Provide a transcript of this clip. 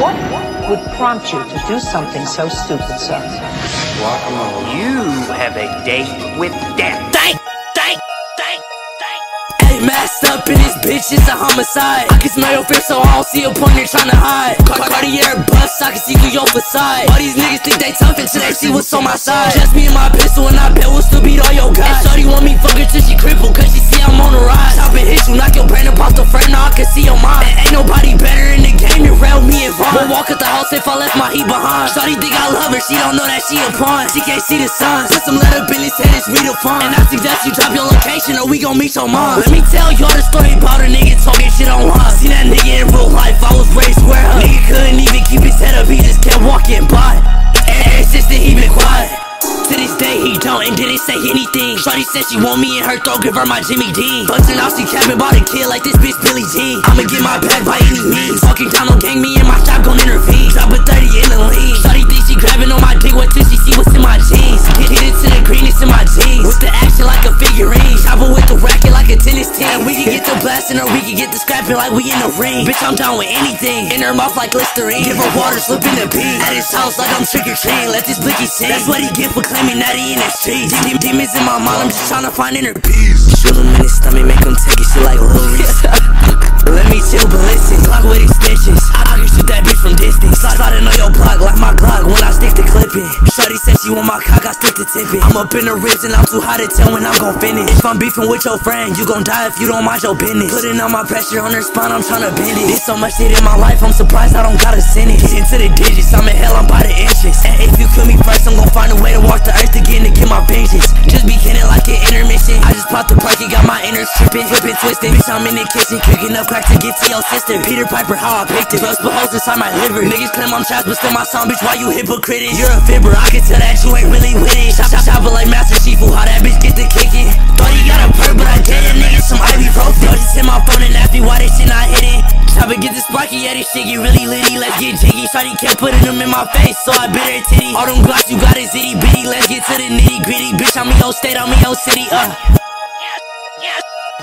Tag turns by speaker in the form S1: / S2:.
S1: What would prompt you to do something so stupid, sir?
S2: Guacamole.
S3: You have a date with death.
S4: Thank, thank, thank, thank. Hey, masked up in this bitch, it's a homicide. I can smell your fear, so I don't see a point in trying to hide. Car Cartier bust, I can see through your facade. All these niggas think they tough until they see what's on my side. Just me and my pistol, and I bet we'll still beat all your guys. And shorty want me fuck her till she crippled, cause she see I'm on the rise. Chop and hit you, knock your brain up off the frame, now I can see your mind. And ain't nobody better than me and Vaughn. We'll walk at the house if I left my heat behind. Shorty think I love her, she don't know that she a pawn. She can't see the signs. Put some letter in head, it's redefined. And I suggest you drop your location or we gon' meet your mom. Let me tell y'all the story about a nigga talking shit online. Seen that nigga day. He don't and didn't say anything. Shorty said she want me in her throat, give her my Jimmy Dean Bustin' off, she capping about a kid like this bitch Billy Jean. I'ma get my back by any means. Walking down on gang, me and my shop gon' intervene. Drop a 30 in the lean Action like a figurine. Chopper with the racket like a tennis team. And we can get the blasting or we can get the scrapping like we in the ring. Bitch, I'm down with anything. In her mouth like Listerine. Give her water, slip in the pee. At his house like I'm trick or treating. Let this blicky sing. That's what he get for claiming that he in streets Dem- Demons in my mind, I'm just trying to find inner peace. Shoot him in his stomach, make him take it. Shit like Lil Slide on your block like my Glock when I stick to clipping. Shorty said she want my cock, I stick to tipping. I'm up in the ribs and I'm too hot to tell when I'm gon' finish. If I'm beefing with your friend, you gon' die if you don't mind your business. Putting all my pressure on her spine, I'm tryna bend it. There's so much shit in my life, I'm surprised I don't gotta send it Get into the digits, I'm in hell, I'm by the inches. And if you kill me first, I'm gon' find a way to walk the earth again to get my vengeance my innards tripping, flipping, twisting Bitch, I'm in the kitchen, cooking up crack to get to your sister. Peter Piper, how I picked it. Drugs, but holes inside my liver. Niggas claim I'm trash, but still my song, bitch, why you hypocritic? You're a fibber, I can tell that you ain't really with it. Chop, chop, chopper like Master Shifu, how that bitch get the kicking? Thought he got a perk, but I get it, nigga, some ibuprofen Yo, just hit my phone and ask me why this shit not hitting Chopper get the sparky, yeah, this shit get really litty. Let's get jiggy, shawty kept putting them in my face, so I bit her titty. All them glocks you got is itty bitty, let's get to the nitty gritty. Bitch, I'm in your state, I'm in your city, uh